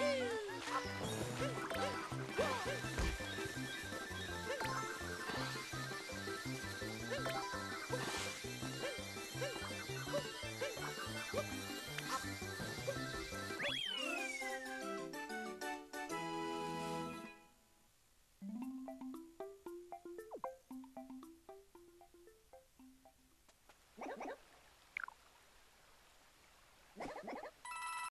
ハハハハ